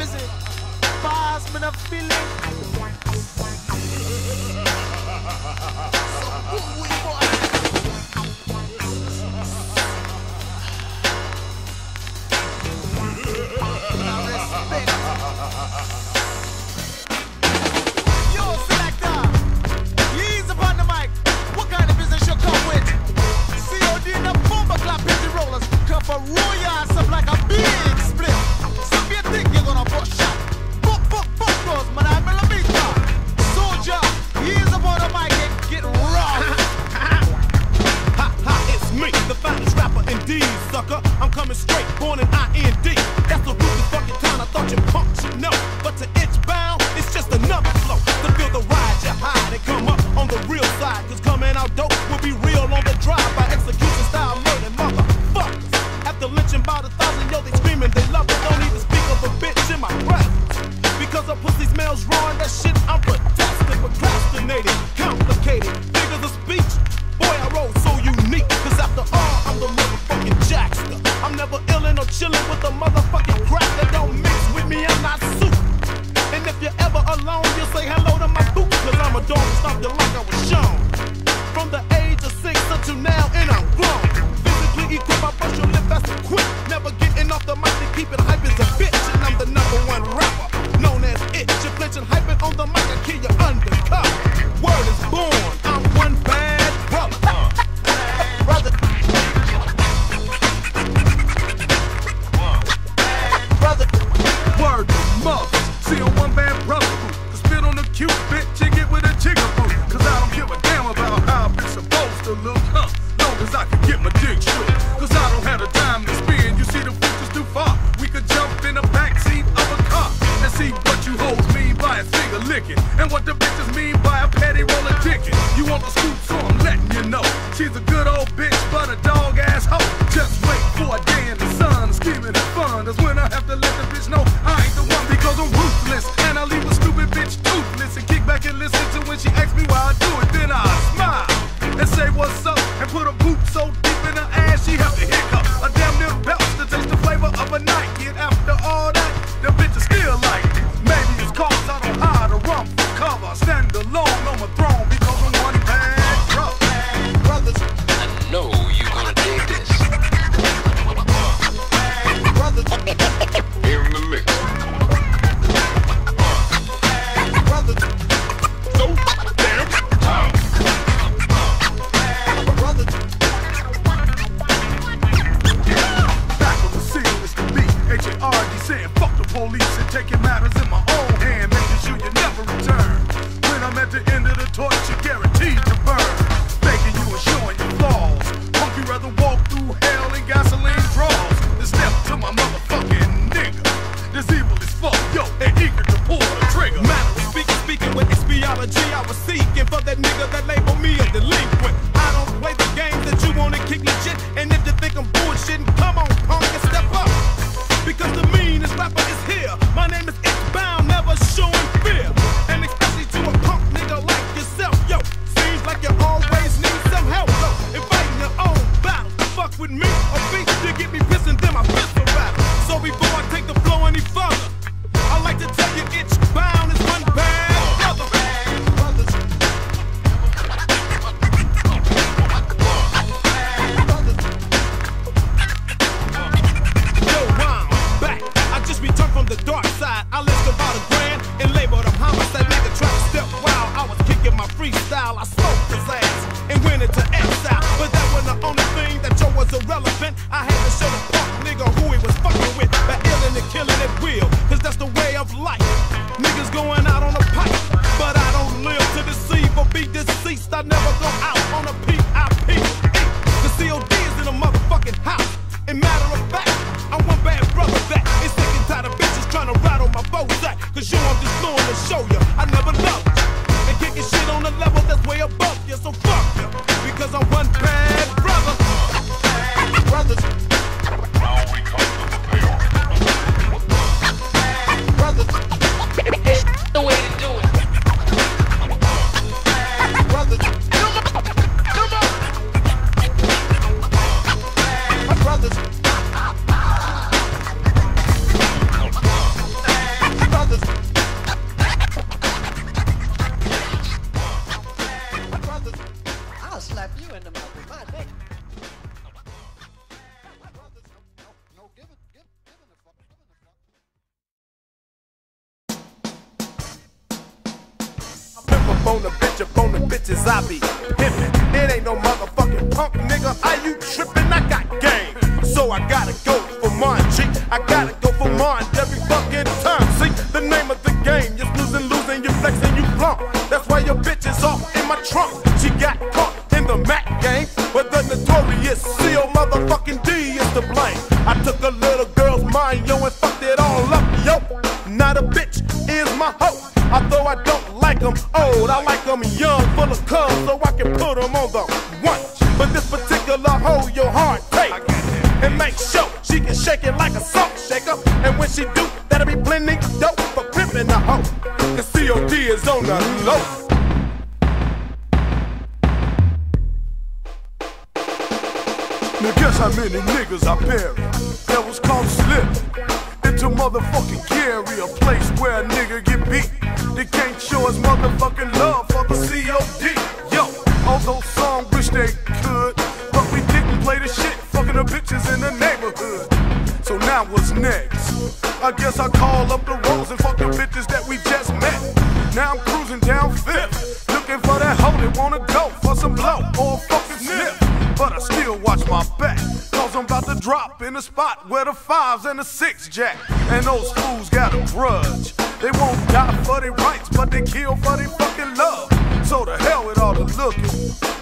Is it fast? Man, I feel feeling. so cool, we boy. chillin' with a motherfucking crap that don't mix with me. I'm not soup. And if you're ever alone, you say hello to my boots, cause I'm a dog stuffed like I was shown. From the age of six until now, and I'm grown. Physically equipped, I brush your lip fast and quick. Never getting off the mic to keep it hype as a bitch. And I'm the number one rapper, known as Itch. You're flinching, hyping on the mic, I kill you undercover. Word is born. turn them over. My dick. On the bitch up on the bitches I be pimpin'. It ain't no motherfucking punk nigga. Are you trippin'? I got game, so I gotta yo, and fucked it all up, yo. Not a bitch is my hoe. Although I don't like them old, I like them young, full of cum, so I can put them on the one. But this particular hoe, your heart take. And make sure she can shake it like a salt shaker. And when she do, that'll be plenty dope for pimping the hoe. The COD is on the low. Now guess how many niggas I buried that was caught slipping into motherfucking Gary, a place where a nigga get beat. They can't show his motherfucking love for the COD. Yo, although some wish they could, but we didn't play the shit, fucking the bitches in the neighborhood. So now what's next? I guess I call up drop in a spot where the fives and the six jack. And those fools got a grudge. They won't die for their rights, but they kill for their fucking love. So the hell with all the looking.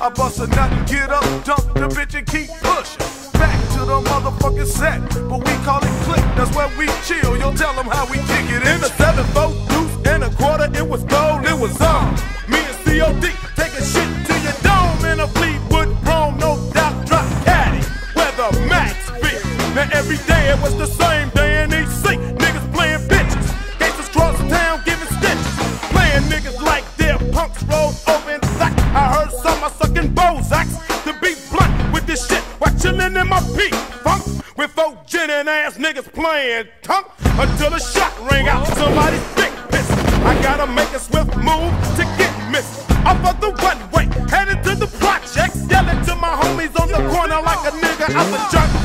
I bust a nut and get up, dump the bitch and keep pushing. Back to the motherfucking set, but we call it click. That's where we chill. You'll tell them how we kick it In the seven four deuce and a quarter, it was gold, it was on. Are sucking Bozaks to be blunt with this shit while chillin' in my peak funk. With four gin ass niggas playing tunk until a shot ring out. Somebody's big piss. I gotta make a swift move to get missed. Up of the one way, headed to the projects. Yelling to my homies on the corner like a nigga out the junk.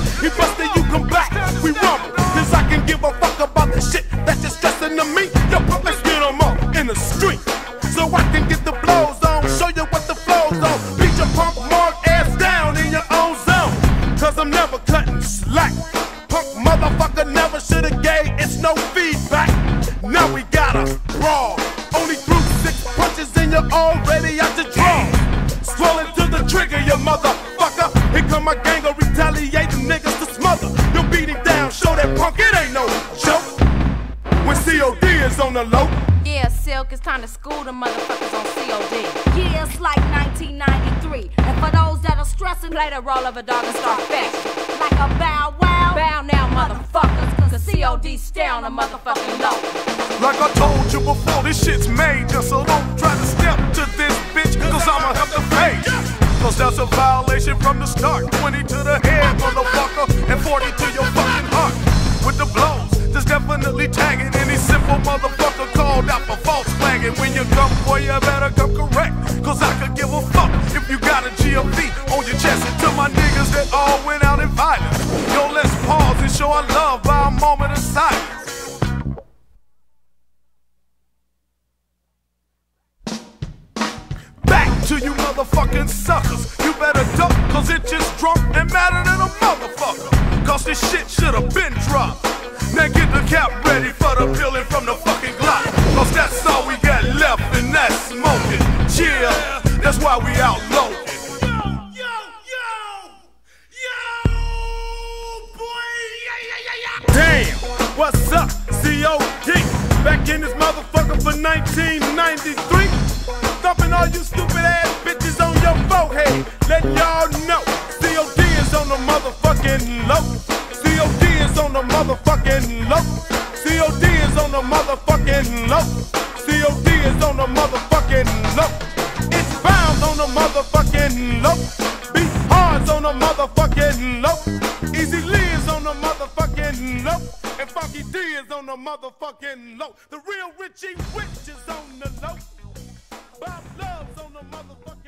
No feedback. Now we gotta brawl. Only threw six punches and you're already out the draw. Swelling to the trigger, you motherfucker. Here come my gang of retaliating niggas to smother. You beat him down, show that punk it ain't no joke. When COD is on the low. Yeah, Silk, it's time to school the motherfuckers on COD. Yeah, it's like 1993. And for those that are stressing, Play the role of a dog and start fashion. like a bow wow. Bow now, motherfuckers, cause COD stay on the motherfucking low. Like I told you before, this shit's major, so don't try to step to this bitch, cause I'ma have to pay. Cause that's a violation from the start. 20 to the head, motherfucker, and 40 to your fucking heart. With the blows, there's definitely tagging any simple motherfucker called out for false flagging. When you come, boy, you better come correct. Cause I could give a fuck if you got a GFV on your chest. And to my niggas that all went out in violence. Yo, let's pause and show our love motherfucking suckers. You better duck, cause it just drunk and madder than a motherfucker. Cause this shit should have been dropped. Now get the cap ready for the peeling from the fucking motherfucking low. Easy Liz on the motherfucking low. And Funky D is on the motherfucking low. The real Richie Rich is on the low. Bob Love's on the motherfucking